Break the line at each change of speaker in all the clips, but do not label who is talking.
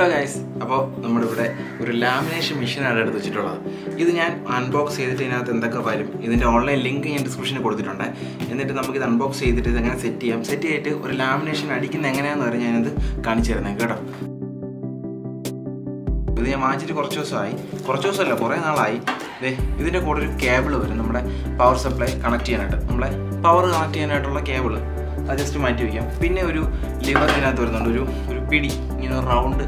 Hello guys അപ്പോൾ നമ്മളിവിടെ ഒരു ലാമിനേഷൻ മെഷീനാണ് എടുത്ത് വെച്ചിട്ടുള്ളത്. ഇത് ഞാൻ അൺബോക്സ് ചെയ്തിട്ട് ഇതിനകത്ത് എന്തൊക്കെ വരും? ഇതിന്റെ ഓൺലൈൻ ലിങ്ക് ഞാൻ ഡിസ്ക്രിപ്ഷനിൽ കൊടുത്തിട്ടുണ്ട്. എന്നിട്ട് നമുക്ക് ഇത് അൺബോക്സ് ചെയ്തിട്ട് ഇതെങ്ങനെ സെറ്റ് ചെയ്യാം? സെറ്റ് ചെയ്തിട്ട് ഒരു ലാമിനേഷൻ അടിക്കുന്ന എങ്ങനെയാണെന്ന് പറഞ്ഞ് ഞാനിത് കാണിച്ചു തരുന്നത് കേട്ടോ. ഇത് ഞാൻ വാങ്ങിച്ചിട്ട് കുറച്ച് ദിവസമായി. കുറച്ച് ദിവസമല്ല കുറേ നാളായി. ഇതിന്റെ കൂടെ ഒരു കേബിൾ വരും. നമ്മുടെ പവർ സപ്ലൈ കണക്ട് ചെയ്യാനായിട്ട്. നമ്മളെ പവർ കണക്ട് ചെയ്യാനായിട്ടുള്ള കേബിൾ അത് ജസ്റ്റ് മാറ്റി വയ്ക്കാം പിന്നെ ഒരു ലിവർ ഇതിനകത്ത് വരുന്നുണ്ട്. ഒരു ഒരു പിടി. ഇങ്ങനെ റൗണ്ട്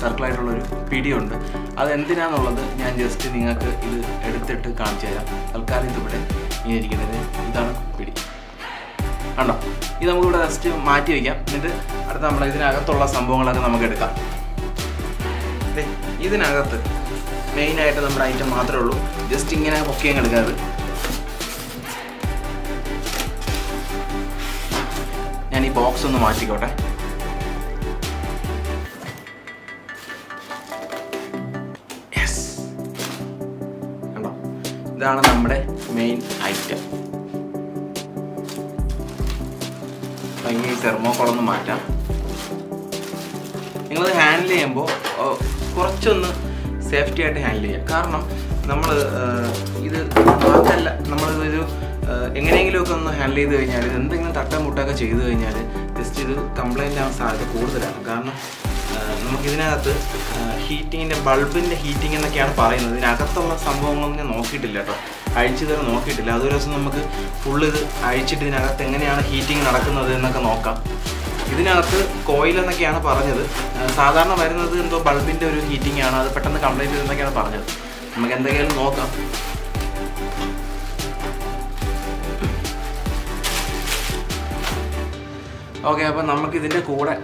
സർക്കിളായിട്ടുള്ള ഒരു പിടിയുണ്ട്. അത് എന്തിനാന്നുള്ളത് ഞാൻ ജസ്റ്റ് നിങ്ങൾക്ക് ഇത് എടുത്തിട്ട് കാണിച്ചു തരാം. തൽക്കാലം ഇതിവിടെ ഇങ്ങനെ ഇരിക്കുന്നത് ഇതാണ് പിടി. കണ്ടോ? ഇത് നമുക്കിവിടെ ജസ്റ്റ് മാറ്റി വയ്ക്കാം എന്നിട്ട് അടുത്ത നമ്മൾ ഇതിനകത്തുള്ള സംഭവങ്ങളൊക്കെ നമുക്ക് എടുക്കാം. ഇതിനകത്ത് മെയിനായിട്ട് നമ്മുടെ ഐറ്റം മാത്രമേ ഉള്ളൂ. ജസ്റ്റ് ഇങ്ങനെ ഒക്കെ എടുക്കാറ്. ഞാൻ ഈ ബോക്സ് ഒന്ന് മാറ്റിക്കോട്ടെ. ഇതാണ് നമ്മുടെ മെയിൻ ഐറ്റം ഭംഗി തെർമോക്കോളൊന്ന് മാറ്റാം. നിങ്ങളത് ഹാൻഡിൽ ചെയ്യുമ്പോൾ കുറച്ചൊന്ന് സേഫ്റ്റി ആയിട്ട് ഹാൻഡിൽ ചെയ്യുക കാരണം നമ്മൾ ഇത് മാത്രമല്ല നമ്മളിതൊരു എങ്ങനെയെങ്കിലുമൊക്കെ ഒന്ന് ഹാൻഡിൽ ചെയ്ത് കഴിഞ്ഞാൽ എന്തെങ്കിലും തട്ടം മുട്ടൊക്കെ ചെയ്ത് കഴിഞ്ഞാൽ ജസ്റ്റ് ഇത് കംപ്ലൈന്റ് ആവാൻ സാധ്യത കൂടുതലാണ്. കാരണം നമുക്കിതിനകത്ത് ഹീറ്റിങ്ങിന്റെ ബൾബിന്റെ ഹീറ്റിംഗ് എന്നൊക്കെയാണ് പറയുന്നത്. ഇതിനകത്തുള്ള സംഭവങ്ങളൊന്നും ഞാൻ നോക്കിയിട്ടില്ല കേട്ടോ. അഴിച്ചു തരാൻ നോക്കിയിട്ടില്ല. അതൊരു ദിവസം നമുക്ക് ഫുള്ള് ഇത് അഴിച്ചിട്ട് ഇതിനകത്ത് എങ്ങനെയാണ് ഹീറ്റിംഗ് നടക്കുന്നത് എന്നൊക്കെ നോക്കാം. ഇതിനകത്ത് കോയിൽ എന്നൊക്കെയാണ് പറഞ്ഞത്. സാധാരണ വരുന്നത് എന്തോ ബൾബിന്റെ ഒരു ഹീറ്റിംഗ് ആണ്. അത് പെട്ടെന്ന് കംപ്ലൈന്റ് ചെയ്തെന്നൊക്കെയാണ് പറഞ്ഞത്. നമുക്ക് എന്തെങ്കിലും നോക്കാം. ഓക്കെ അപ്പം നമുക്കിതിന്റെ കൂടെ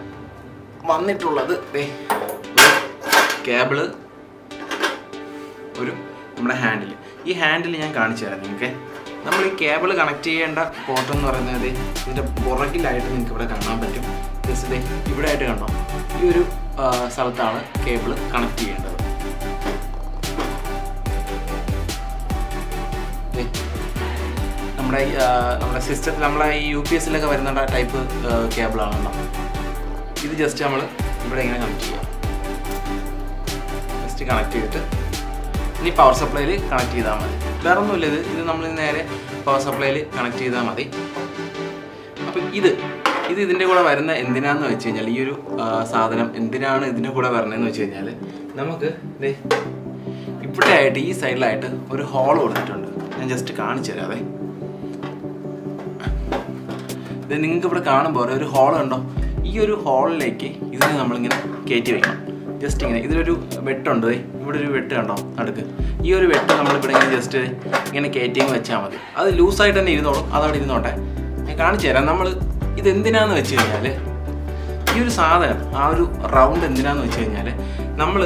വന്നിട്ടുള്ളത് കേബിൾ ഒരു നമ്മുടെ ഹാൻഡിൽ ഈ ഹാൻഡിൽ ഞാൻ കാണിച്ചു തരാം നിങ്ങൾക്ക് നമ്മൾ ഈ കേബിൾ കണക്ട് ചെയ്യേണ്ട പോർട്ട് എന്ന് പറയുന്നത് ഇതിന്റെ പുറകിലായിട്ട് നിങ്ങൾക്ക് ഇവിടെ കാണാൻ പറ്റും. ഇവിടെ ആയിട്ട് കണ്ടോ? ഈ ഒരു സ്ഥലത്താണ് കേബിൾ കണക്ട് ചെയ്യേണ്ടത്. നമ്മുടെ നമ്മുടെ സിസ്റ്റത്തിൽ നമ്മളെ ഈ യു പി എസിലൊക്കെ വരുന്ന ടൈപ്പ് കേബിളാണല്ലോ ഇത് ജസ്റ്റ് നമ്മൾ ഇവിടെ ഇങ്ങനെ കണക്ട് ചെയ്യാം. ജസ്റ്റ് കണക്ട് ചെയ്തിട്ട് ഇനി പവർ സപ്ലൈയിൽ കണക്ട് ചെയ്താൽ മതി. വേറെ ഒന്നുമില്ല ഇത്. ഇത് നമ്മൾ നേരെ പവർ സപ്ലൈയിൽ കണക്ട് ചെയ്താൽ മതി. അപ്പം ഇത് ഇത് ഇതിന്റെ കൂടെ വരുന്ന എന്തിനാന്ന് വെച്ച് കഴിഞ്ഞാൽ ഈ ഒരു സാധനം എന്തിനാണ് ഇതിന്റെ കൂടെ വരണതെന്ന് വെച്ച് കഴിഞ്ഞാൽ നമുക്ക് ദേ ഇവിടെ ആയിട്ട് ഈ സൈഡിലായിട്ട് ഒരു ഹോൾ കൊടുത്തിട്ടുണ്ട്. ഞാൻ ജസ്റ്റ് കാണിച്ചു തരാം ഇത് നിങ്ങൾക്ക് ഇവിടെ കാണുമ്പോൾ ഒരു ഹോൾ ഉണ്ടോ ഈ ഒരു ഹോളിലേക്ക് ഇതിനെ നമ്മളിങ്ങനെ കയറ്റി വെക്കണം. ജസ്റ്റ് ഇങ്ങനെ. ഇതിലൊരു വെട്ടുണ്ട് ഇവിടെ ഒരു വെട്ട് കണ്ടോ? നടുക്ക്. ഈ ഒരു വെട്ട് നമ്മളിവിടെ ഇങ്ങനെ ജസ്റ്റ് ഇങ്ങനെ കയറ്റി വെച്ചാൽ മതി. അത് ലൂസായിട്ട് തന്നെ ഇരുന്നോളും. അതവിടെ ഇരുന്നോട്ടെ. ഞാൻ കാണിച്ചു തരാം. നമ്മൾ ഇത് എന്തിനാന്ന് വെച്ച് കഴിഞ്ഞാൽ ഈ ഒരു സാധനം ആ ഒരു റൗണ്ട് എന്തിനാന്ന് വെച്ച് കഴിഞ്ഞാൽ നമ്മൾ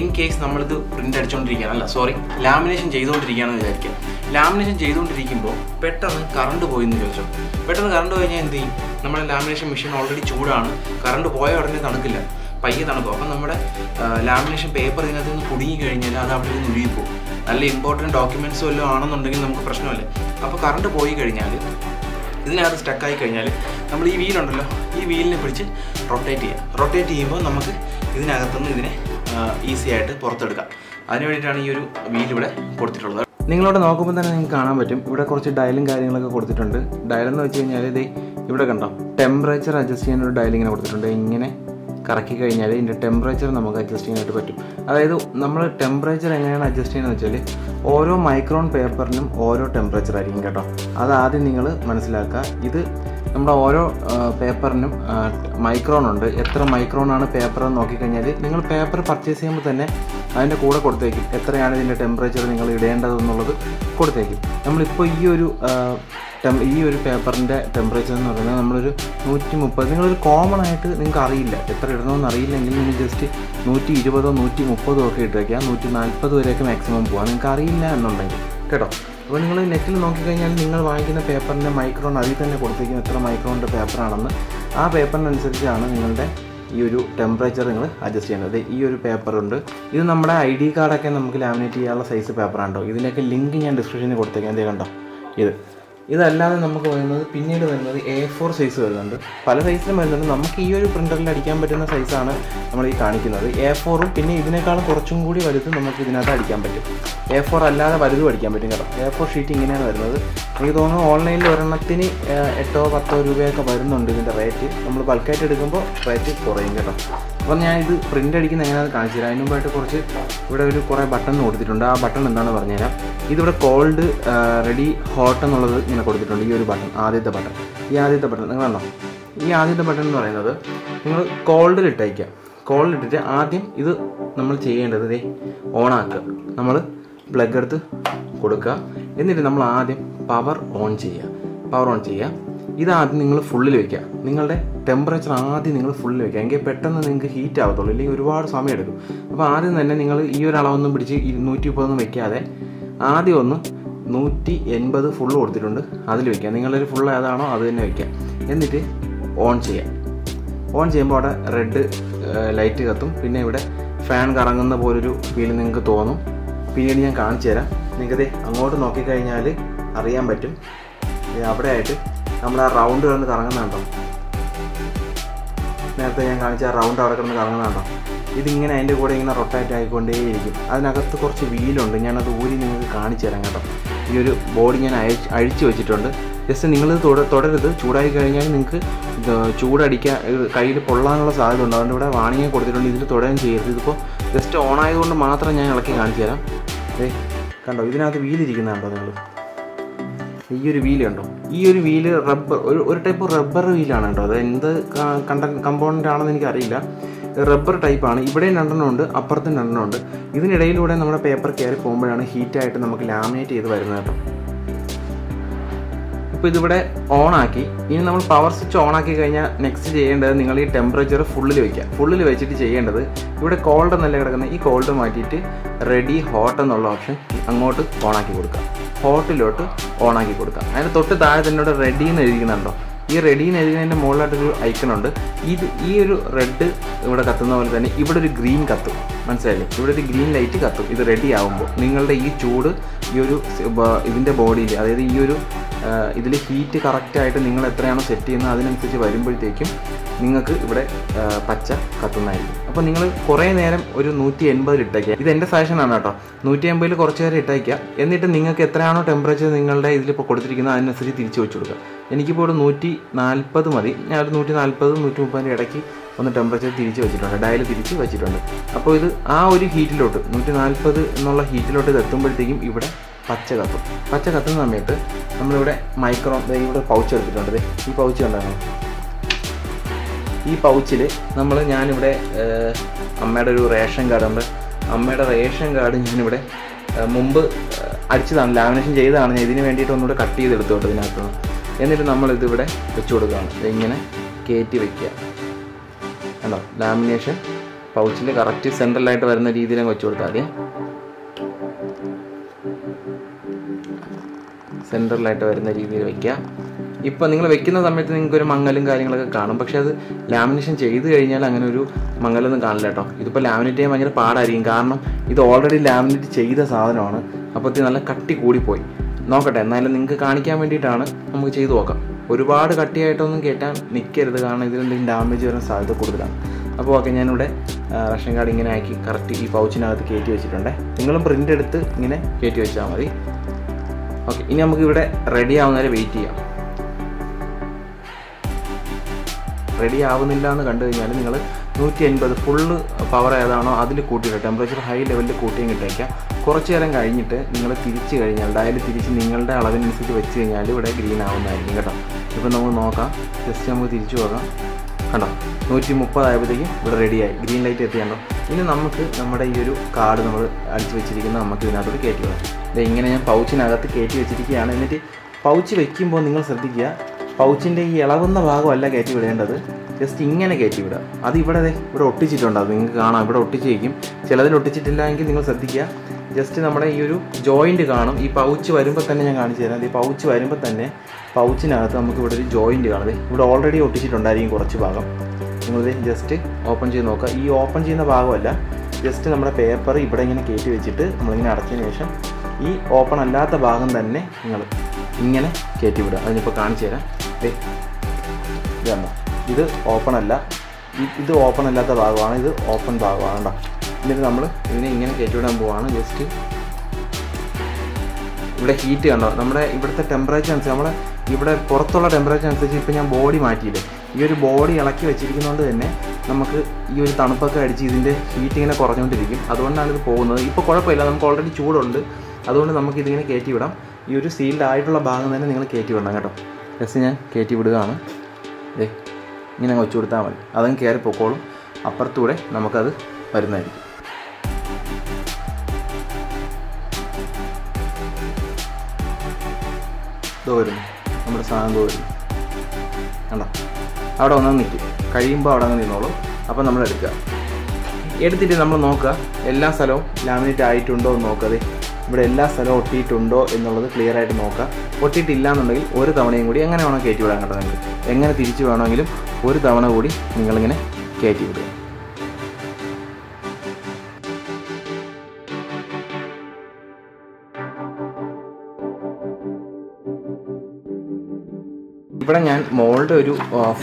ഇൻ കേസ് നമ്മളിത് പ്രിന്റ് അടിച്ചുകൊണ്ടിരിക്കുകയാണ് അല്ല സോറി ലാമിനേഷൻ ചെയ്തുകൊണ്ടിരിക്കുകയാണെന്ന് വിചാരിക്കുക. ലാമിനേഷൻ ചെയ്തുകൊണ്ടിരിക്കുമ്പോൾ പെട്ടെന്ന് കറണ്ട് പോയി എന്ന് ചോദിച്ചോ പെട്ടെന്ന് കറണ്ട് പോയി കഴിഞ്ഞാൽ എന്ത് ചെയ്യും? നമ്മുടെ ലാമിനേഷൻ മെഷീൻ ഓൾറെഡി ചൂടാണ്. കറണ്ട് പോയ ഉടനെ തണുക്കില്ല. പയ്യെ തണുക്കും. അപ്പം നമ്മുടെ ലാമിനേഷൻ പേപ്പർ ഇതിനകത്ത് നിന്ന് കുടുങ്ങി കഴിഞ്ഞാൽ അത് അവിടെ നിന്ന് ഒഴുകിപ്പോകും നല്ല ഇമ്പോർട്ടന്റ് ഡോക്യുമെന്റ്സ് വല്ലതും ആണെന്നുണ്ടെങ്കിൽ നമുക്ക് പ്രശ്നമല്ല. അപ്പോൾ കറണ്ട് പോയി കഴിഞ്ഞാൽ ഇതിനകത്ത് സ്റ്റക്കായി കഴിഞ്ഞാൽ നമ്മൾ ഈ വീലുണ്ടല്ലോ ഈ വീലിനെ പിടിച്ച് റൊട്ടേറ്റ് ചെയ്യാം. റൊട്ടേറ്റ് ചെയ്യുമ്പോൾ നമുക്ക് ഇതിനകത്തുനിന്ന് ഇതിനെ ഈസി ആയിട്ട് പുറത്തെടുക്കാം. അതിന് വേണ്ടിയിട്ടാണ് ഈ ഒരു വീൽ ഇവിടെ കൊടുത്തിട്ടുള്ളത്. നിങ്ങളിവിടെ നോക്കുമ്പോൾ തന്നെ നിങ്ങൾക്ക് കാണാൻ പറ്റും. ഇവിടെ കുറച്ച് ഡയലും കാര്യങ്ങളൊക്കെ കൊടുത്തിട്ടുണ്ട്. ഡയൽ എന്ന് വെച്ച് കഴിഞ്ഞാൽ ഇത് ഇവിടെ കണ്ടോ? ടെമ്പറേച്ചർ അഡ്ജസ്റ്റ് ചെയ്യാൻ ഒരു ഡയൽ ഇങ്ങനെ കൊടുത്തിട്ടുണ്ട്. ഇങ്ങനെ കറക്കി കഴിഞ്ഞാൽ ഇതിന്റെ ടെമ്പറേച്ചർ നമുക്ക് അഡ്ജസ്റ്റ് ചെയ്യാനായിട്ട് പറ്റും. അതായത് നമ്മൾ ടെമ്പറേച്ചർ എങ്ങനെയാണ് അഡ്ജസ്റ്റ് ചെയ്യുന്നത് വെച്ചാൽ ഓരോ മൈക്രോൺ പേപ്പറിനും ഓരോ ടെമ്പറേച്ചർ ആയിരിക്കും കേട്ടോ. അത് ആദ്യം നിങ്ങൾ മനസ്സിലാക്കുക. ഇത് നമ്മുടെ ഓരോ പേപ്പറിനും മൈക്രോൺ ഉണ്ട്. എത്ര മൈക്രോൺ ആണ് പേപ്പർ എന്ന് നോക്കിക്കഴിഞ്ഞാൽ നിങ്ങൾ പേപ്പർ പർച്ചേസ് ചെയ്യുമ്പോൾ തന്നെ അതിന്റെ കൂടെ കൊടുത്തേക്കും. എത്രയാണ് ഇതിന്റെ ടെമ്പറേച്ചർ നിങ്ങൾ ഇടേണ്ടതെന്നുള്ളത് കൊടുത്തേക്കും. നമ്മളിപ്പോൾ ഈ ഒരു ഈ ഒരു പേപ്പറിന്റെ ടെമ്പറേച്ചർ എന്ന് പറയുന്നത് നമ്മളൊരു നൂറ്റി മുപ്പത് നിങ്ങളൊരു കോമൺ ആയിട്ട് നിങ്ങൾക്ക് അറിയില്ല. എത്ര ഇടണമെന്ന് അറിയില്ലെങ്കിൽ നിങ്ങൾ ജസ്റ്റ് നൂറ്റി ഇരുപതോ നൂറ്റി മുപ്പതോ ഒക്കെ ഇട്ടേക്കാം. നൂറ്റി നാൽപ്പത് വരെയൊക്കെ മാക്സിമം പോകാം നിങ്ങൾക്ക് അറിയില്ല എന്നുണ്ടെങ്കിൽ. കേട്ടോ? അപ്പോൾ നിങ്ങൾ നെറ്റിൽ നോക്കിക്കഴിഞ്ഞാൽ നിങ്ങൾ വാങ്ങിക്കുന്ന പേപ്പറിന്റെ മൈക്രോൺ അതിൽ തന്നെ കൊടുത്തിരിക്കുന്നു എത്ര മൈക്രോണിന്റെ പേപ്പറാണെന്ന് ആ പേപ്പറിനനുസരിച്ചാണ് നിങ്ങളുടെ ഈ ഒരു ടെമ്പറേച്ചർ നിങ്ങൾ അഡ്ജസ്റ്റ് ചെയ്യുന്നത്. ഈ ഒരു പേപ്പറുണ്ട്. ഇത് നമ്മുടെ ഐ ഡി കാർഡൊക്കെ നമുക്ക് ലാമിനേറ്റ് ചെയ്യാനുള്ള സൈസ് പേപ്പറാണ് കേട്ടോ ഇതിന്റെയൊക്കെ ലിങ്ക് ഞാൻ ഡിസ്ക്രിപ്ഷനിൽ കൊടുത്തേക്കാം. എന്തേ കണ്ടോ? ഇത്. ഇതല്ലാതെ നമുക്ക് വരുന്നത് പിന്നീട് വരുന്നത് എ ഫോർ സൈസ് വരുന്നുണ്ട്. പല സൈസിലും വരുന്നുണ്ട്. നമുക്ക് ഈ ഒരു പ്രിന്ററിൽ അടിക്കാൻ പറ്റുന്ന സൈസാണ് നമ്മൾ ഈ കാണിക്കുന്നത്. എ ഫോറും പിന്നെ ഇതിനേക്കാളും കുറച്ചും കൂടി വലുത് നമുക്ക് ഇതിനകത്ത് അടിക്കാൻ പറ്റും. എ ഫോർ അല്ലാതെ വലുതും അടിക്കാൻ പറ്റും കേട്ടോ. എ ഫോർ ഷീറ്റ് ഇങ്ങനെയാണ് വരുന്നത്. എനിക്ക് തോന്നുന്നു ഓൺലൈനിൽ ഒരെണ്ണത്തിന് എട്ടോ പത്തോ രൂപയൊക്കെ വരുന്നുണ്ട് ഇതിന്റെ റേറ്റ് നമ്മൾ ബൾക്കായിട്ട് എടുക്കുമ്പോൾ റേറ്റ് കുറയും കേട്ടോ. അപ്പം ഇത് പ്രിന്റ് അടിക്കുന്ന എങ്ങനെയാണെന്ന് കാണിച്ചു തരാം. അതിന് മുമ്പായിട്ട് കുറച്ച് ഇവിടെ ഒരു കുറേ ബട്ടൺ കൊടുത്തിട്ടുണ്ട്. ആ ബട്ടൺ എന്താണെന്ന് പറഞ്ഞുതരാം ഇതിവിടെ കോൾഡ് റെഡി ഹോട്ട് എന്നുള്ളത് ഇങ്ങനെ കൊടുത്തിട്ടുണ്ട്. ഈ ഒരു ബട്ടൺ ആദ്യത്തെ ബട്ടൺ ഈ ആദ്യത്തെ ബട്ടൺ നിങ്ങൾ കണ്ടോ? ഈ ആദ്യത്തെ ബട്ടൺ എന്ന് പറയുന്നത് നിങ്ങൾ കോൾഡിൽ ഇട്ടയക്കുക കോളിൽ ഇട്ടിട്ട് ആദ്യം ഇത് നമ്മൾ ചെയ്യേണ്ടത് ഇതേ ഓണാക്കുക നമ്മൾ പ്ലഗ് എടുത്ത് കൊടുക്കുക. എന്നിട്ട് നമ്മൾ ആദ്യം പവർ ഓൺ ചെയ്യുക. പവർ ഓൺ ചെയ്യുക. ഇതാദ്യം നിങ്ങൾ ഫുള്ളിൽ വെക്കുക നിങ്ങളുടെ ടെമ്പറേച്ചർ ആദ്യം നിങ്ങൾ ഫുള്ളിൽ വെക്കുക എങ്കിൽ പെട്ടെന്ന് നിങ്ങൾക്ക് ഹീറ്റ് ആവത്തുള്ളൂ. അല്ലെങ്കിൽ ഒരുപാട് സമയം എടുക്കും. അപ്പോൾ ആദ്യം തന്നെ നിങ്ങൾ ഈ ഒരു അളവൊന്നും പിടിച്ച് ഇരുന്നൂറ്റി മുപ്പതൊന്നും വെക്കാതെ ആദ്യം ഒന്ന് നൂറ്റി എൺപത് ഫുള്ള് കൊടുത്തിട്ടുണ്ട്. അതിൽ വെക്കുക നിങ്ങളൊരു ഫുള്ള് ഏതാണോ അത് തന്നെ വെക്കുക എന്നിട്ട് ഓൺ ചെയ്യാം ഓൺ ചെയ്യുമ്പോൾ അവിടെ റെഡ് ലൈറ്റ് കത്തും. പിന്നെ ഇവിടെ ഫാൻ കറങ്ങുന്ന പോലൊരു ഫീൽ നിങ്ങൾക്ക് തോന്നും. പിന്നീട് ഞാൻ കാണിച്ചു തരാം നിങ്ങൾക്കത് അങ്ങോട്ട് നോക്കിക്കഴിഞ്ഞാൽ അറിയാൻ പറ്റും. അവിടെ ആയിട്ട് നമ്മൾ ആ റൗണ്ട് കിടന്ന് കറങ്ങുന്നുണ്ടോ നേരത്തെ ഞാൻ കാണിച്ച ആ റൗണ്ട് അവിടെ കിടന്ന് കറങ്ങുന്നുണ്ടോ ഇതിങ്ങനെ അതിന്റെ കൂടെ ഇങ്ങനെ റൊട്ടേറ്റ് ആയിക്കൊണ്ടേയിരിക്കും. അതിനകത്ത് കുറച്ച് വീലുണ്ട്. ഞാനത് ഊരി നിങ്ങൾക്ക് കാണിച്ചു തരാം കേട്ടോ. ഈ ഒരു ബോഡി ഞാൻ അഴിച്ച് അഴിച്ചു വെച്ചിട്ടുണ്ട്. ജസ്റ്റ് നിങ്ങൾ തുട തുടരുത്. ചൂടായി കഴിഞ്ഞാൽ നിങ്ങൾക്ക് ചൂടടിക്കാൻ കയ്യിൽ പൊള്ളാനുള്ള സാധ്യത ഉണ്ട്. അതുകൊണ്ട് ഇവിടെ വാണിങ് കൊടുത്തിട്ടുണ്ട്. ഇതിൽ തുടരുകയും ചെയ്യരുത്. ഇതിപ്പോൾ ജസ്റ്റ് ഓൺ ആയതുകൊണ്ട് മാത്രം ഞാൻ ഇളക്കി കാണിച്ചു തരാം. കണ്ടോ? ഇതിനകത്ത് വീലിരിക്കുന്നുണ്ടോ നിങ്ങൾ? ഈ ഒരു വീൽ കണ്ടോ? ഈ ഒരു വീൽ റബ്ബർ ഒരു ഒരു ടൈപ്പ് റബ്ബർ വീലാണ് കേട്ടോ. അത് എന്ത് കണ്ട കമ്പോണന്റ് ആണെന്ന് എനിക്കറിയില്ല. റബ്ബർ ടൈപ്പാണ് ഇവിടെയും രണ്ടെണ്ണം ഉണ്ട് അപ്പുറത്തും രണ്ടെണ്ണം ഉണ്ട്. ഇതിനിടയിലൂടെ നമ്മുടെ പേപ്പർ കയറി പോകുമ്പോഴാണ് ഹീറ്റായിട്ട് നമുക്ക് ലാമിനേറ്റ് ചെയ്ത് വരുന്നത് കേട്ടോ. ഇപ്പോൾ ഇതിവിടെ ഓൺ ആക്കി. ഇനി നമ്മൾ പവർ സ്വിച്ച് ഓൺ ആക്കി കഴിഞ്ഞാൽ നെക്സ്റ്റ് ചെയ്യേണ്ടത് നിങ്ങൾ ഈ ടെമ്പറേച്ചർ ഫുള്ളിൽ വയ്ക്കുക. ഫുള്ളിൽ വെച്ചിട്ട് ചെയ്യേണ്ടത് ഇവിടെ കോൾഡ് എന്നല്ല കിടക്കുന്ന ഈ കോൾഡ് മാറ്റിയിട്ട് റെഡി ഹോട്ട് എന്നുള്ള ഓപ്ഷൻ അങ്ങോട്ട് ഓണാക്കി കൊടുക്കുക. ഹോട്ടിലോട്ട് ഓണാക്കി കൊടുക്കുക. അതിന് തൊട്ട് താഴെ തന്നെ ഇവിടെ റെഡി എന്ന് എഴുതിക്കുന്നുണ്ടോ ഈ റെഡി എന്ന് എഴുതുന്നതിന്റെ മുകളിലായിട്ടൊരു ഐക്കൺ ഉണ്ട്. ഇത് ഈ ഒരു റെഡ് ഇവിടെ കത്തുന്ന പോലെ തന്നെ ഇവിടെ ഒരു ഗ്രീൻ കത്തും. മനസ്സിലായില്ലേ? ഇവിടെ ഒരു ഗ്രീൻ ലൈറ്റ് കത്തും. ഇത് റെഡി ആകുമ്പോൾ നിങ്ങളുടെ ഈ ചൂട് ഈ ഒരു ഇതിന്റെ ബോഡിയിൽ അതായത് ഈ ഒരു ഇതിൽ ഹീറ്റ് കറക്റ്റായിട്ട് നിങ്ങൾ എത്രയാണോ സെറ്റ് ചെയ്യുന്നത് അതിനനുസരിച്ച് വരുമ്പോഴത്തേക്കും നിങ്ങൾക്ക് ഇവിടെ പച്ച കത്തുന്നതായിരിക്കും. അപ്പോൾ നിങ്ങൾ കുറേ നേരം ഒരു നൂറ്റി എൺപതിൽ ഇട്ടേക്കുക ഇത് എന്റെ സജഷനാണ് കേട്ടോ. നൂറ്റി എൺപതിൽ കുറച്ച് നേരം ഇട്ടേക്കുക എന്നിട്ട് നിങ്ങൾക്ക് എത്രയാണോ ടെമ്പറേച്ചർ നിങ്ങളുടെ ഇതിലിപ്പോൾ കൊടുത്തിരിക്കുന്നത് അതിനനുസരിച്ച് തിരിച്ചു വെച്ച് കൊടുക്കുക. എനിക്കിപ്പോൾ ഇവിടെ നൂറ്റി നാൽപ്പത് മതി. ഞാൻ ഒരു നൂറ്റി നാൽപ്പത് നൂറ്റി മുപ്പതിന്റെ ഇടയ്ക്ക് ഒന്ന് ടെമ്പറേച്ചർ തിരിച്ച് വെച്ചിട്ടുണ്ട്. ഡയൽ തിരിച്ച് വെച്ചിട്ടുണ്ട്. അപ്പോൾ ഇത് ആ ഒരു ഹീറ്റിലോട്ട് നൂറ്റി നാൽപ്പത് എന്നുള്ള ഹീറ്റിലോട്ട് ഇത് എത്തുമ്പോഴത്തേക്കും ഇവിടെ പച്ച കത്തും. പച്ച കത്തുന്ന സമയത്ത് നമ്മളിവിടെ മൈക്രോ ഇവിടെ പൗച്ച് എടുത്തിട്ടുണ്ട്. ഈ പൗച്ച് ഉണ്ടാകണം ഈ പൗച്ചിൽ നമ്മൾ ഞാനിവിടെ അമ്മയുടെ ഒരു റേഷൻ കാർഡ് ഉണ്ട് അമ്മയുടെ റേഷൻ കാർഡ് ഞാനിവിടെ മുമ്പ് അടിച്ചതാണ്. ലാമിനേഷൻ ചെയ്തതാണ്. ഞാൻ ഇതിന് വേണ്ടിയിട്ട് ഒന്നുകൂടെ കട്ട് ചെയ്ത് കേട്ടോ ഇതിനകത്ത്. എന്നിട്ട് നമ്മൾ ഇതിവിടെ വെച്ച് കൊടുക്കുകയാണ് ഇങ്ങനെ കയറ്റി വയ്ക്കുക കണ്ടോ? ലാമിനേഷൻ പൗച്ചിൽ കറക്റ്റ് സെൻട്രലായിട്ട് വരുന്ന രീതിയിൽ വെച്ച് കൊടുത്താൽ മതി. സെൻട്രലായിട്ട് വരുന്ന രീതിയിൽ വയ്ക്കുക ഇപ്പോൾ നിങ്ങൾ വെക്കുന്ന സമയത്ത് നിങ്ങൾക്ക് ഒരു മങ്ങലും കാര്യങ്ങളൊക്കെ കാണും. പക്ഷേ അത് ലാമിനേഷൻ ചെയ്ത് കഴിഞ്ഞാൽ അങ്ങനെ ഒരു മങ്ങലൊന്നും കാണില്ല കേട്ടോ. ഇതിപ്പോൾ ലാമിനേറ്റ് ചെയ്യാൻ ഭയങ്കര പാടായിരിക്കും. കാരണം ഇത് ഓൾറെഡി ലാമിനേറ്റ് ചെയ്ത സാധനമാണ്. അപ്പോൾ നല്ല കട്ടി കൂടിപ്പോയി. നോക്കട്ടെ എന്നാലും നിങ്ങൾക്ക് കാണിക്കാൻ വേണ്ടിയിട്ടാണ് നമുക്ക് ചെയ്തു നോക്കാം. ഒരുപാട് കട്ടിയായിട്ടൊന്നും കേട്ടാൽ നിൽക്കരുത് കാരണം ഇതിലെന്തെങ്കിലും ഡാമേജ് വരാൻ സാധ്യത കൂടുതലാണ്. അപ്പോൾ ഓക്കെ ഞാനിവിടെ റേഷൻ കാർഡ് ഇങ്ങനെ ആക്കി കറക്റ്റ് ഈ പൗച്ചിനകത്ത് കയറ്റി വെച്ചിട്ടുണ്ട്. നിങ്ങളും പ്രിന്റ് എടുത്ത് ഇങ്ങനെ കയറ്റി വെച്ചാൽ മതി. ഓക്കെ ഇനി നമുക്ക് ഇവിടെ റെഡി ആവുന്നവരെ വെയിറ്റ് ചെയ്യാം. റെഡി ആവുന്നില്ല എന്ന് കണ്ടു കഴിഞ്ഞാൽ നിങ്ങൾ നൂറ്റി അൻപത് ഫുള്ള് പവർ ഏതാണോ അതിൽ കൂട്ടിയിട്ട് ടെമ്പറേച്ചർ ഹൈ ലെവലിൽ കൂട്ടിയും കിട്ടേക്കാം കുറച്ച് നേരം കഴിഞ്ഞിട്ട് നിങ്ങൾ തിരിച്ച് കഴിഞ്ഞാൽ ഡയൽ തിരിച്ച് നിങ്ങളുടെ അളവിനനുസരിച്ച് വെച്ച് കഴിഞ്ഞാൽ ഇവിടെ ഗ്രീൻ ആവുന്നതായിരിക്കും കേട്ടോ. ഇപ്പം നമുക്ക് നോക്കാം. ജസ്റ്റ് നമുക്ക് തിരിച്ചു പോകാം കണ്ടോ? നൂറ്റി മുപ്പതായപ്പോഴത്തേക്കും ഇവിടെ റെഡിയായി ഗ്രീൻ ലൈറ്റ് എത്തിയാണ്ടോ ഇനി നമുക്ക് നമ്മുടെ ഈ ഒരു കാർഡ് നമ്മൾ അടിച്ച് വെച്ചിരിക്കുന്നത് നമുക്ക് ഇതിനകത്തോട്ട് കയറ്റി വിടാം ദേ ഇങ്ങനെ ഞാൻ പൗച്ചിനകത്ത് കയറ്റി വെച്ചിരിക്കുകയാണ്. എന്നിട്ട് പൗച്ച് വെക്കുമ്പോൾ നിങ്ങൾ ശ്രദ്ധിക്കുക. പൗച്ചിന്റെ ഈ ഇളകുന്ന ഭാഗമല്ല കയറ്റി വിടേണ്ടത്. ജസ്റ്റ് ഇങ്ങനെ കയറ്റി വിടുക. അത് ഇവിടെ അതെ ഇവിടെ ഒട്ടിച്ചിട്ടുണ്ടാവും നിങ്ങൾക്ക് കാണാം. ഇവിടെ ഒട്ടിച്ച് വയ്ക്കും ചിലതിൽ ഒട്ടിച്ചിട്ടില്ല എങ്കിൽ നിങ്ങൾ ശ്രദ്ധിക്കുക. ജസ്റ്റ് നമ്മുടെ ഈ ഒരു ജോയിന്റ് കാണും. ഈ പൗച്ച് വരുമ്പോൾ തന്നെ ഞാൻ കാണിച്ചു തരാം. ഈ പൗച്ച് വരുമ്പോൾ തന്നെ പൗച്ചിനകത്ത് നമുക്ക് ഇവിടെ ഒരു ജോയിന്റ് കാണും. ഇവിടെ ഓൾറെഡി ഒട്ടിച്ചിട്ടുണ്ടായിരിക്കും കുറച്ച് ഭാഗം. നിങ്ങളിത് ജസ്റ്റ് ഓപ്പൺ ചെയ്ത് നോക്കുക. ഈ ഓപ്പൺ ചെയ്യുന്ന ഭാഗമല്ല. ജസ്റ്റ് നമ്മുടെ പേപ്പർ ഇവിടെ ഇങ്ങനെ കയറ്റി വെച്ചിട്ട് നമ്മളിങ്ങനെ അടച്ചതിന് ശേഷം ഈ ഓപ്പൺ അല്ലാത്ത ഭാഗം തന്നെ നിങ്ങൾ ഇങ്ങനെ കയറ്റി വിടുക. അതിനിപ്പോൾ കാണിച്ചു തരാം. ദേ, ഇത് ഓപ്പൺ അല്ല. ഇത് ഓപ്പൺ അല്ലാത്ത ഭാഗമാണ്. ഇത് ഓപ്പൺ ഭാഗമാണ് കേട്ടോ എന്നിട്ട് നമ്മൾ ഇതിനെ ഇങ്ങനെ കയറ്റിവിടാൻ പോവാണ്. ജസ്റ്റ് ഇവിടെ ഹീറ്റ് കണ്ടോ? നമ്മുടെ ഇവിടുത്തെ ടെമ്പറേച്ചർ അനുസരിച്ച് നമ്മളെ ഇവിടെ പുറത്തുള്ള ടെമ്പറേച്ചർ അനുസരിച്ച് ഇപ്പോൾ ഞാൻ ബോഡി മാറ്റിയില്ലേ? ഈ ഒരു ബോഡി ഇളക്കി വെച്ചിരിക്കുന്നതുകൊണ്ട് തന്നെ നമുക്ക് ഈ ഒരു തണുപ്പൊക്കെ അടിച്ച് ഇതിന്റെ ഹീറ്റ് ഇങ്ങനെ കുറഞ്ഞുകൊണ്ടിരിക്കും അതുകൊണ്ടാണ് ഇത് പോകുന്നത്. ഇപ്പോൾ കുഴപ്പമില്ല. നമുക്ക് ഓൾറെഡി ചൂടുണ്ട്. അതുകൊണ്ട് നമുക്ക് ഇതിങ്ങനെ കയറ്റി വിടാം ഈ ഒരു സീൽഡ് ആയിട്ടുള്ള ഭാഗം തന്നെ നിങ്ങൾ കയറ്റി വിടണം കേട്ടോ. ജസ്റ്റ് ഞാൻ കയറ്റി വിടുകയാണ് ദേ ഇങ്ങനെ വെച്ച് കൊടുത്താൽ മതി. അതങ്ങ് കയറി പൊക്കോളും. അപ്പുറത്തൂടെ നമുക്കത് വരുന്നതായിരിക്കും. ഇതോ വരുന്നു. നമ്മുടെ സാധനം വരുന്നു. കണ്ടോ? അവിടെ ഒന്ന് നിൽക്കും കഴിയുമ്പോൾ അവിടെ അങ്ങ് നിന്നോളും. അപ്പം നമ്മൾ എടുക്കുക. എടുത്തിട്ട് നമ്മൾ നോക്കുക. എല്ലാ സ്ഥലവും ലാമിനേറ്റ് ആയിട്ടുണ്ടോ എന്ന് നോക്കുക. ഇവിടെ എല്ലാ സ്ഥലവും ഒട്ടിയിട്ടുണ്ടോ എന്നുള്ളത് ക്ലിയർ ആയിട്ട് നോക്കുക. ഒട്ടിയിട്ടില്ല എന്നുണ്ടെങ്കിൽ ഒരു തവണയും കൂടി എങ്ങനെ വേണോ കയറ്റി വിടാൻ കേട്ടോ നിങ്ങൾക്ക്. എങ്ങനെ തിരിച്ചു വേണമെങ്കിലും ഒരു തവണ കൂടി നിങ്ങളിങ്ങനെ കയറ്റി വിടുക. ഇവിടെ ഞാൻ മോളുടെ ഒരു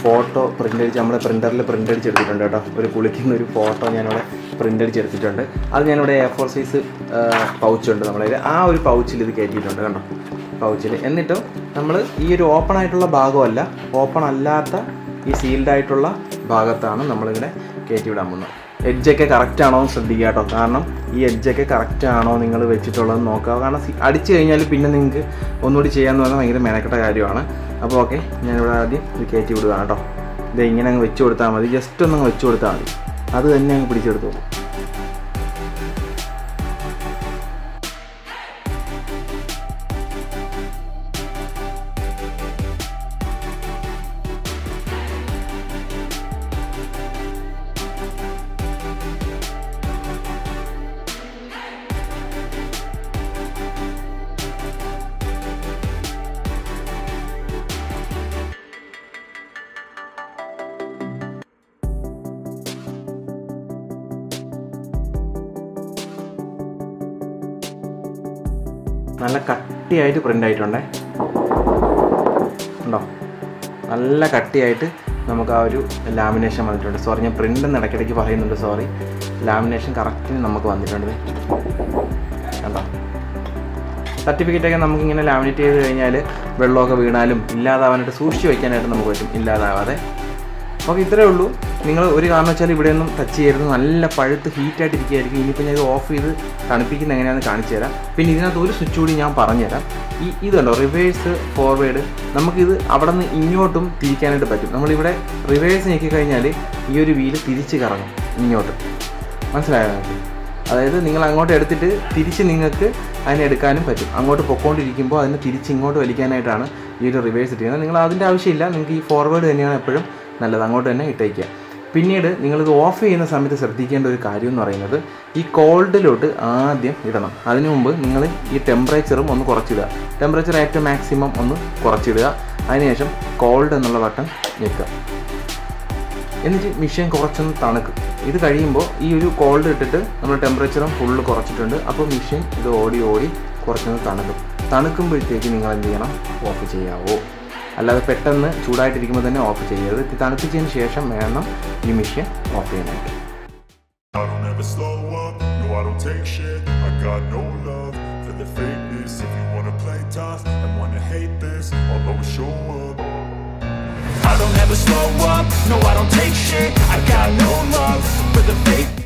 ഫോട്ടോ പ്രിന്റ് അടിച്ച് നമ്മുടെ പ്രിന്ററിൽ പ്രിന്റ് അടിച്ചെടുത്തിട്ടുണ്ട് കേട്ടോ. ഒരു കുളിക്കുന്ന ഒരു ഫോട്ടോ ഞാനിവിടെ പ്രിന്റ് അടിച്ചെടുത്തിട്ടുണ്ട് അത് ഞാനിവിടെ എ ഫോർ സൈസ് പൗച്ചുണ്ട് നമ്മളെ ആ ഒരു പൗച്ചിൽ ഇത് കയറ്റിയിട്ടുണ്ട് കണ്ടോ? പൗച്ചിൽ എന്നിട്ടും നമ്മൾ ഈ ഒരു ഓപ്പൺ ആയിട്ടുള്ള ഭാഗമല്ല ഓപ്പൺ അല്ലാത്ത ഈ സീൽഡ് ആയിട്ടുള്ള ഭാഗത്താണ് നമ്മളിങ്ങനെ കയറ്റി വിടാൻ പോകുന്നത് എഡ്ജൊക്കെ കറക്റ്റ് ആണോ എന്ന് ശ്രദ്ധിക്കുക കേട്ടോ. കാരണം ഈ എഡ്ജൊക്കെ കറക്റ്റ് ആണോ നിങ്ങൾ വെച്ചിട്ടുള്ളത് നോക്കുക. കാരണം അടിച്ചു കഴിഞ്ഞാൽ പിന്നെ നിങ്ങൾക്ക് ഒന്നുകൂടി ചെയ്യാമെന്ന് പറഞ്ഞാൽ ഭയങ്കര മെനക്കെട്ട കാര്യമാണ്. അപ്പോൾ ഓക്കെ ഞാനിവിടെ ആദ്യം ഇത് കയറ്റി വിടുകയാണ് കേട്ടോ. ഇത് ഇങ്ങനെ അങ്ങ് വെച്ച് കൊടുത്താൽ മതി. ജസ്റ്റ് ഒന്ന് അങ്ങ് വെച്ച് കൊടുത്താൽ മതി. അത് തന്നെ അങ്ങ് പിടിച്ചെടുത്തോളൂ. നല്ല കട്ടിയായിട്ട് പ്രിന്റ് ആയിട്ടുണ്ടേ ഉണ്ടോ നല്ല കട്ടിയായിട്ട് നമുക്ക് ആ ഒരു ലാമിനേഷൻ വന്നിട്ടുണ്ട്. സോറി ഞാൻ പ്രിന്റ് എന്ന് ഇടയ്ക്കിടയ്ക്ക് പറയുന്നുണ്ട് സോറി ലാമിനേഷൻ കറക്റ്റിന് നമുക്ക് വന്നിട്ടുണ്ട്. കണ്ടോ? സർട്ടിഫിക്കറ്റൊക്കെ നമുക്കിങ്ങനെ ലാമിനേറ്റ് ചെയ്ത് കഴിഞ്ഞാൽ വെള്ളമൊക്കെ വീണാലും ഇല്ലാതാവാനായിട്ട് സൂക്ഷിച്ച് വയ്ക്കാനായിട്ട് നമുക്ക് പറ്റും. ഇല്ലാതാവാതെ. അപ്പോൾ ഇത്രയേ ഉള്ളൂ. നിങ്ങൾ ഒരു കാരണം വെച്ചാൽ ഇവിടെയൊന്നും ടച്ച് ചെയ്യരുത്. നല്ല പഴുത്ത് ഹീറ്റായിട്ട് ഇരിക്കുകയായിരിക്കും ഇനിയിപ്പോൾ ഞാൻ ഇത് ഓഫ് ചെയ്ത് തണുപ്പിക്കുന്ന എങ്ങനെയാണെന്ന് കാണിച്ചു തരാം. പിന്നെ ഇതിനകത്ത് ഒരു സ്വിച്ച് കൂടി ഞാൻ പറഞ്ഞുതരാം ഈ ഇതുണ്ടോ റിവേഴ്സ് ഫോർവേഡ് നമുക്കിത് അവിടെ നിന്ന് ഇങ്ങോട്ടും തിരിക്കാനായിട്ട് പറ്റും. നമ്മളിവിടെ റിവേഴ്സ് നീക്കി കഴിഞ്ഞാൽ ഈ ഒരു വീൽ തിരിച്ച് കറങ്ങും ഇങ്ങോട്ട്. മനസ്സിലായോ അതായത് നിങ്ങൾ അങ്ങോട്ട് എടുത്തിട്ട് തിരിച്ച് നിങ്ങൾക്ക് അതിനെ എടുക്കാനും പറ്റും. അങ്ങോട്ട് പൊക്കോണ്ടിരിക്കുമ്പോൾ അതിനെ തിരിച്ച് ഇങ്ങോട്ട് വലിക്കാനായിട്ടാണ് ഈ ഒരു റിവേഴ്സ് ഇട്ടിരിക്കുന്നത്. നിങ്ങൾ അതിന്റെ ആവശ്യമില്ല. നിങ്ങൾക്ക് ഈ ഫോർവേഡ് തന്നെയാണ് എപ്പോഴും നല്ലത്. അങ്ങോട്ട് തന്നെ ഇട്ടേക്കുക. പിന്നീട് നിങ്ങളിത് ഓഫ് ചെയ്യുന്ന സമയത്ത് ശ്രദ്ധിക്കേണ്ട ഒരു കാര്യം എന്ന് പറയുന്നത് ഈ കോൾഡിലോട്ട് ആദ്യം ഇടണം. അതിനു മുമ്പ് നിങ്ങൾ ഈ ടെമ്പറേച്ചറും ഒന്ന് കുറച്ചിടുക. ടെമ്പറേച്ചർ ഏറ്റവും മാക്സിമം ഒന്ന് കുറച്ചിടുക. അതിനുശേഷം കോൾഡ് എന്നുള്ള ബട്ടൺ ഞെക്കുക. എന്നിട്ട് മിഷീൻ കുറച്ചൊന്ന് തണുക്കും. ഇത് കഴിയുമ്പോൾ ഈ ഒരു കോൾഡ് ഇട്ടിട്ട് നമ്മൾ ടെമ്പറേച്ചറും ഫുള്ള് കുറച്ചിട്ടുണ്ട്. അപ്പോൾ മിഷീൻ ഇത് ഓടി ഓടി കുറച്ചൊന്ന് തണുക്കും. തണുക്കുമ്പോഴത്തേക്ക് നിങ്ങൾ എന്ത് ചെയ്യണം? ഓഫ് ചെയ്യാവോ. അല്ലാതെ പെട്ടെന്ന് ചൂടായിട്ടിരിക്കുമ്പോൾ തന്നെ ഓഫ് ചെയ്യരുത് തണുപ്പിച്ചതിന് ശേഷം വേണം ഈ മിഷ്യൻ ഓഫ് ചെയ്യാനായിട്ട്
I don't ever slow up, no I don't take shit I got no love for the fake